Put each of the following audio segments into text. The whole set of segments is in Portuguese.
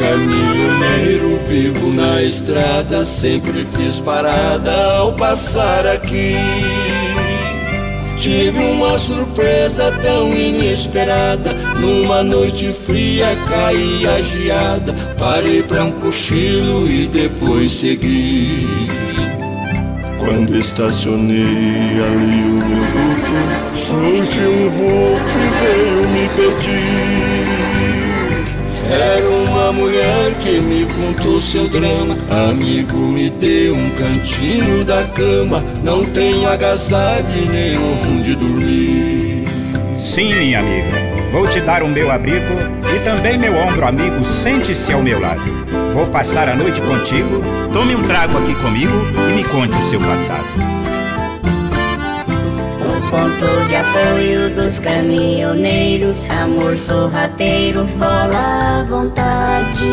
caminhoneiro vivo na estrada, sempre fiz parada ao passar aqui. Tive uma surpresa tão inesperada. Numa noite fria caí a geada. Parei pra um cochilo e depois segui. Quando estacionei ali o meu grupo, surgiu um vulto e veio me pedir. Era uma mulher que me contou seu drama. Amigo, me dê um cantinho da cama. Não tenho agasalho nem onde dormir. Sim, minha amiga. Vou te dar o meu abrigo e também meu ombro amigo. Sente-se ao meu lado. Vou passar a noite contigo. Tome um trago aqui comigo e me conte o seu passado. Os pontos de apoio dos caminhoneiros, amor sorrateiro, rola à vontade.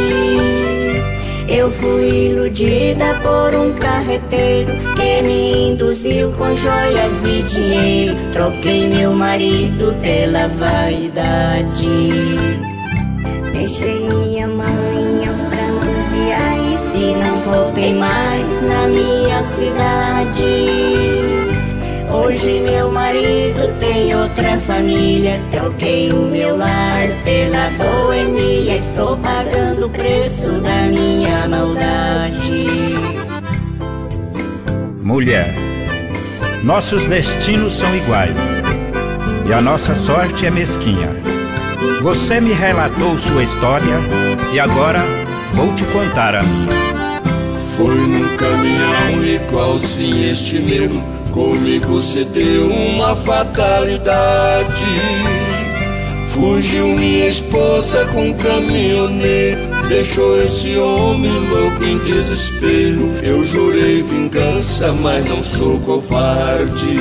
Eu fui iludida por um carreteiro que me induziu com joias e dinheiro. Troquei meu marido pela vaidade. Deixei minha mãe aos prantos e aí se não voltei mais na minha cidade. Hoje meu marido tem outra família. Troquei o meu lar pela boemia. Estou pagando o preço da minha maldade. Mulher, nossos destinos são iguais e a nossa sorte é mesquinha. Você me relatou sua história e agora vou te contar a minha. Foi num caminhão igualzinho este meu Comigo se deu uma fatalidade. Fugiu minha esposa com um caminhoneiro Deixou esse homem louco em desespero. Eu jurei vingança, mas não sou covarde.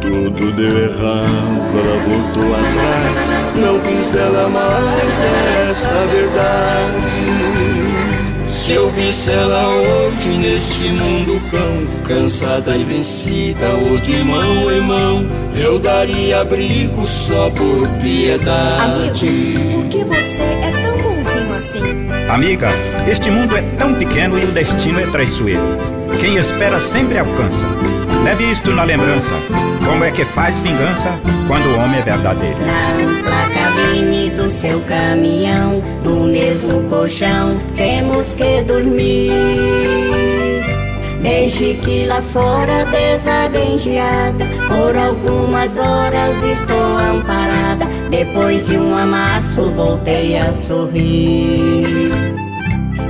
Tudo deu errado, ela voltou atrás Não quis ela mais, é Se eu visse ela hoje neste mundo cão Cansada e vencida ou de mão em mão Eu daria abrigo só por piedade Amigo, por que você é tão bonzinho assim? Amiga, este mundo é tão pequeno e o destino é traiçoeiro. Quem espera sempre alcança. Leve isto na lembrança. Como é que faz vingança quando o homem é verdadeiro? Na seu caminhão, no mesmo colchão, temos que dormir. Desde que lá fora desabengeada, por algumas horas estou amparada. Depois de um amasso, voltei a sorrir.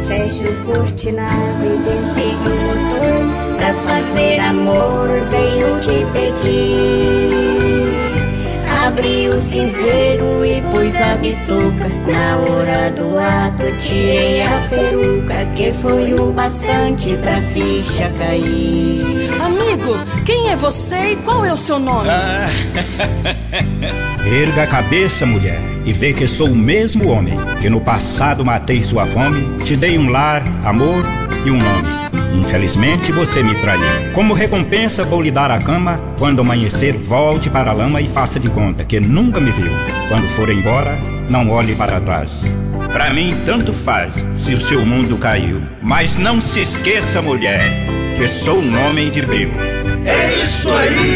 Fecho o cortinado e desligo o motor. Pra fazer amor, venho te pedir. Abri o cinzeiro e pus a bituca. Na hora do ato, tirei a peruca, que foi o bastante pra ficha cair. Amigo, quem é você e qual é o seu nome? Erga a cabeça, mulher, e vê que sou o mesmo homem que no passado matei sua fome, te dei um lar, amor e um nome. Infelizmente você me traiu. Como recompensa, vou lhe dar a cama. Quando amanhecer, volte para a lama e faça de conta que nunca me viu. Quando for embora, não olhe para trás. Para mim, tanto faz se o seu mundo caiu. Mas não se esqueça, mulher, que sou um homem de Deus. É isso aí,